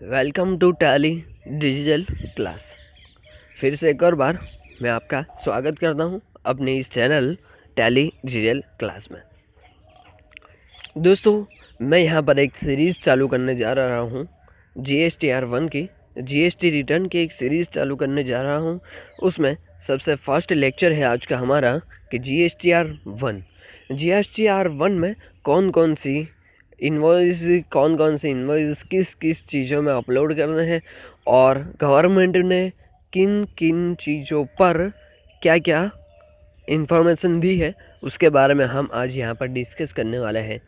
Welcome to Tally digital class. फिर से एक और बार मैं आपका स्वागत करता हूँ अपने इस चैनल टैली डिजिटल क्लास में। दोस्तों, मैं यहाँ पर एक सीरीज़ चालू करने जा रहा हूँ G S T R one की। जी एस टी रिटर्न की एक सीरीज़ चालू करने जा रहा हूँ। उसमें सबसे फ़र्स्ट लेक्चर है आज का हमारा कि G S T R one. G S T R one में कौन कौन सी इन्वॉइस कौन कौन से इन्वॉइस किस किस चीज़ों में अपलोड करने हैं और गवर्नमेंट ने किन किन चीज़ों पर क्या क्या इन्फॉर्मेशन दी है, उसके बारे में हम आज यहाँ पर डिस्कस करने वाले हैं।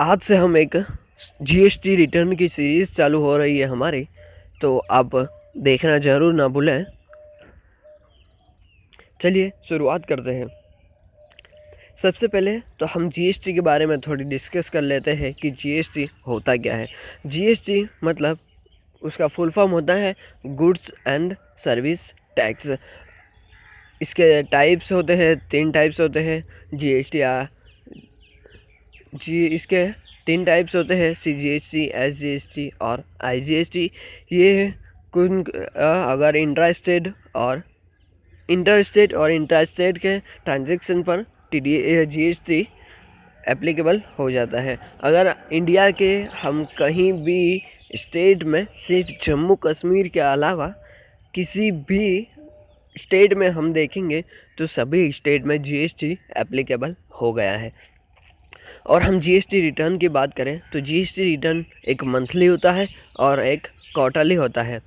आज से हम एक जीएसटी रिटर्न की सीरीज़ चालू हो रही है हमारी तो आप देखना ज़रूर ना भूलें। चलिए, शुरुआत करते हैं। सबसे पहले तो हम जीएसटी के बारे में थोड़ी डिस्कस कर लेते हैं कि जीएसटी होता क्या है। जीएसटी मतलब उसका फुल फॉर्म होता है गुड्स एंड सर्विस टैक्स इसके टाइप्स होते हैं, तीन टाइप्स होते हैं जीएसटी जी इसके तीन टाइप्स होते हैं C G S T S G S T और आई जी एस टी ये कुन अगर इंट्रा स्टेट और इंटर स्टेट और इंटर स्टेट के ट्रांजेक्शन पर T D G S T applicable हो जाता है। अगर इंडिया के हम कहीं भी स्टेट में सिर्फ़ जम्मू कश्मीर के अलावा किसी भी स्टेट में हम देखेंगे तो सभी स्टेट में जीएसटी एप्लीकेबल हो गया है। और हम जीएसटी रिटर्न की बात करें तो जीएसटी रिटर्न एक मंथली होता है और एक क्वार्टरली होता है।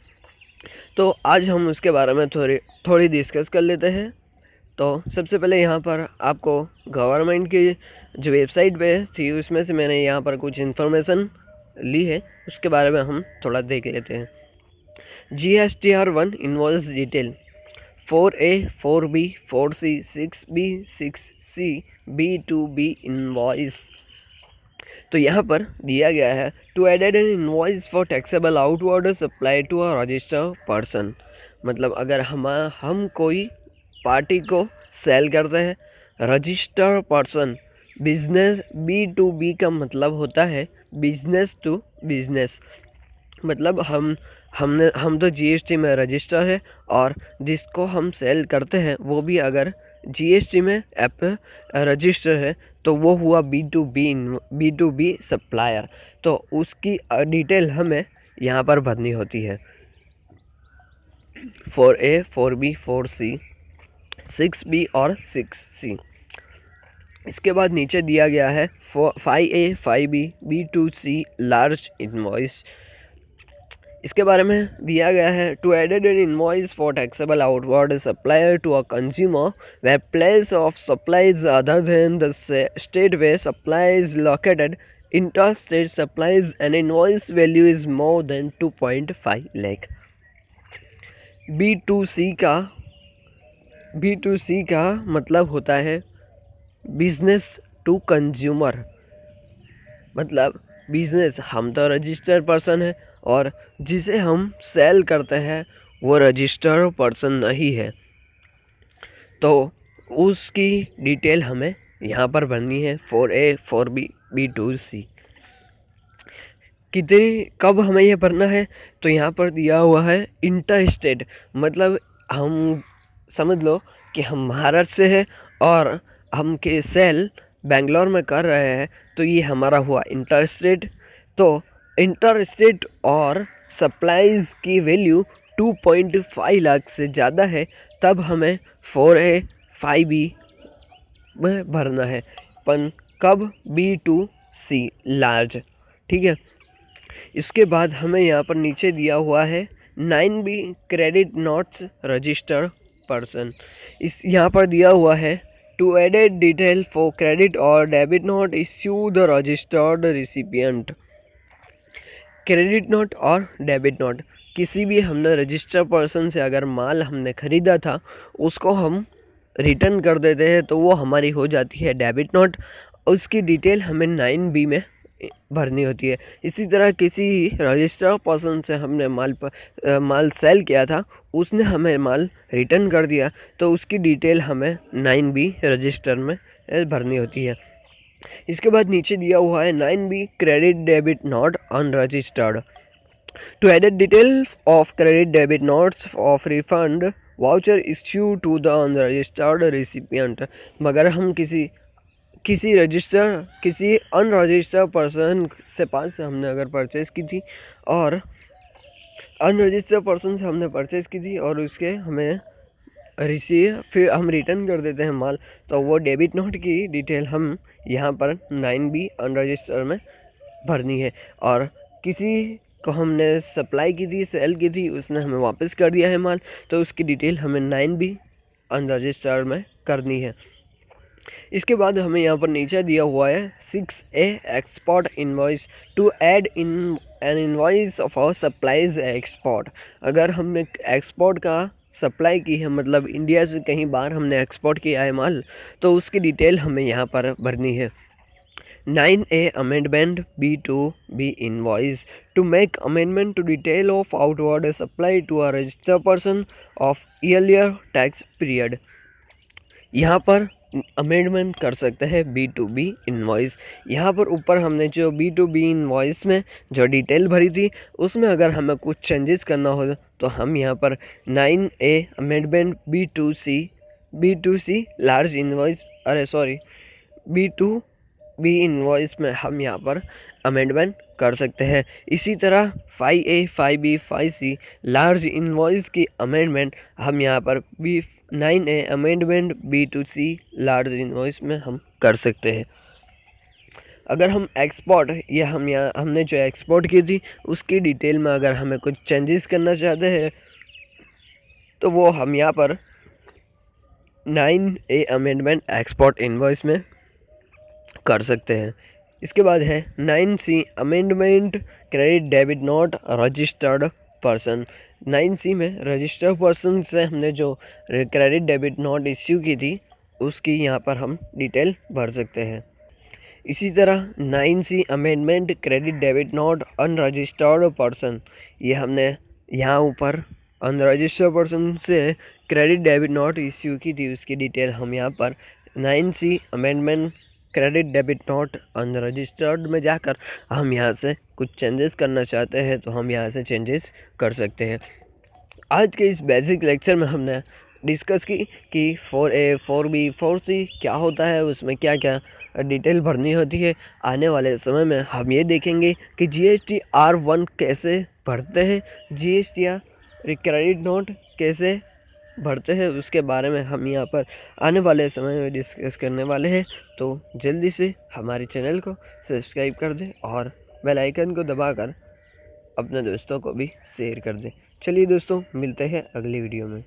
तो आज हम उसके बारे में थोड़ी थोड़ी डिस्कस कर लेते हैं। तो सबसे पहले यहाँ पर आपको गवर्नमेंट की जो वेबसाइट पे थी, उसमें से मैंने यहाँ पर कुछ इन्फॉर्मेशन ली है। उसके बारे में हम थोड़ा देख लेते हैं। G S T R one involve detail four A four B four C six B six C B to B invoice तो यहाँ पर दिया गया है to added an invoice for taxable outward supply to a register person मतलब अगर हम हम कोई पार्टी को सेल करते हैं। Register person, business B to B का मतलब होता है बिज़नेस टू बिज़नेस। मतलब हम, हमने, हम तो जीएसटी में रजिस्टर है और जिसको हम सेल करते हैं, वो भी अगर जीएसटी में ऐप रजिस्टर है तो वो हुआ B to B B to B supplier. तो उसकी डिटेल हमें यहाँ पर भरनी होती है। Four A, four B, four C. Six B और सिक्स सी इसके बाद नीचे दिया गया है five A five B B to C large invoice इसके बारे में दिया गया है to added an invoice for taxable outward supplier to a consumer where place of supplies other than the state where supplies located inter state supplies an invoice value is more than two point five lakh B to C का B to C का मतलब होता है business to consumer मतलब business हम तो registered person है और जिसे हम सेल करते हैं, वो रजिस्टर्ड पर्सन नहीं है। तो उसकी डिटेल हमें यहाँ पर भरनी है four A four B B to C. कितनी, कब हमें यह भरना है? तो यहाँ पर दिया हुआ है इंटर स्टेट मतलब हम समझ लो कि हम महाराष्ट्र से हैं और हम के सेल बेंगलोर में कर रहे हैं तो ये हमारा हुआ इंटर स्टेट तो इंटर स्टेट और सप्लाईज़ की वैल्यू 2.5 लाख से ज़्यादा है, तब हमें फोर ए, फाइव बी में भरना है। पन कब? B to C, large. ठीक है? इसके बाद हमें यहाँ पर नीचे दिया हुआ है, nine B credit notes register. Person इस, यहाँ पर दिया हुआ है to added detail for credit और debit note issue the registered recipient credit note और डेबिट नोट किसी भी हमने रजिस्टर पर्सन से अगर माल हमने ख़रीदा था, उसको हम रिटर्न कर देते हैं तो वो हमारी हो जाती है डेबिट नोट उसकी डिटेल हमें नाइन बी में भरनी होती है। इसी तरह किसी रजिस्टर पर्सन से हमने माल पर माल सेल किया था, उसने हमें माल रिटर्न कर दिया तो उसकी डिटेल हमें नाइन बी रजिस्टर में भरनी होती है। इसके बाद नीचे दिया हुआ है nine B credit debit note unregistered. To edit detail of credit debit notes of refund voucher issue to the unregistered recipient मगर हम किसी किसी रजिस्टर, किसी अनरजिस्टर्ड पर्सन से पास से हमने अगर परचेज़ की थी और अनरजिस्टर्ड पर्सन से हमने परचेज़ की थी और उसके हमें रिसीव फिर हम रिटर्न कर देते हैं माल तो वो डेबिट नोट की डिटेल हम यहाँ पर नाइन बी अनरजिस्टर में भरनी है। और किसी को हमने सप्लाई की थी सेल की थी, उसने हमें वापस कर दिया है माल तो उसकी डिटेल हमें नाइन बी अनरजिस्टर में करनी है। इसके बाद हमें यहाँ पर नीचे दिया हुआ है six A export invoice to add in an invoice of our supplies export अगर हमने एक्सपोर्ट का सप्लाई की है मतलब इंडिया से कहीं बाहर हमने एक्सपोर्ट किया है माल तो उसकी डिटेल हमें यहाँ पर भरनी है। Nine A amendment B to B invoice to make amendment to detail of outward supply to a register person of earlier tax period यहाँ पर अमेंडमेंट कर सकते हैं बी टू बी इनवॉइस यहाँ पर ऊपर हमने जो बी टू बी इनवॉइस में जो डिटेल भरी थी, उसमें अगर हमें कुछ चेंजेस करना हो तो हम यहाँ पर nine A amendment B to C B to C large invoice अरे sorry B to B invoice में हम यहाँ पर अमेंडमेंट कर सकते हैं। इसी तरह five A, five B, five C large invoice की अमेंडमेंट हम यहाँ पर B nine A amendment, B to C large invoice में हम कर सकते हैं। अगर हम एक्सपोर्ट, ये हम यहाँ, हमने जो एक्सपोर्ट की थी, उसकी डिटेल में अगर हमें कुछ चेंजेस करना चाहते हैं तो वो हम यहाँ पर nine A amendment export invoice में कर सकते हैं। इसके बाद है nine C amendment credit debit note registered person nine C में रजिस्टर्ड पर्सन से हमने जो क्रेडिट डेबिट नॉट इश्यू की थी, उसकी यहाँ पर हम डिटेल भर सकते हैं। इसी तरह nine C amendment credit debit note unregistered person ये हमने यहाँ ऊपर अनरजिस्टर्ड पर्सन से क्रेडिट डेबिट नॉट इश्यू की थी, उसकी डिटेल हम यहाँ पर nine C amendment credit, debit note unregistered में जाकर हम यहाँ से कुछ चेंजेस करना चाहते हैं तो हम यहाँ से चेंजेस कर सकते हैं। आज के इस बेसिक लेक्चर में हमने डिस्कस की कि four A four B four C क्या होता है, उसमें क्या क्या डिटेल भरनी होती है। आने वाले समय में हम ये देखेंगे कि G S T R one कैसे भरते हैं G S T R credit note कैसे भरते हैं। उसके बारे में हम यहाँ पर आने वाले समय में डिस्कस करने वाले हैं। तो जल्दी से हमारे चैनल को सब्सक्राइब कर दें और बेल आइकन को दबाकर अपने दोस्तों को भी शेयर कर दें। चलिए दोस्तों, मिलते हैं अगली वीडियो में।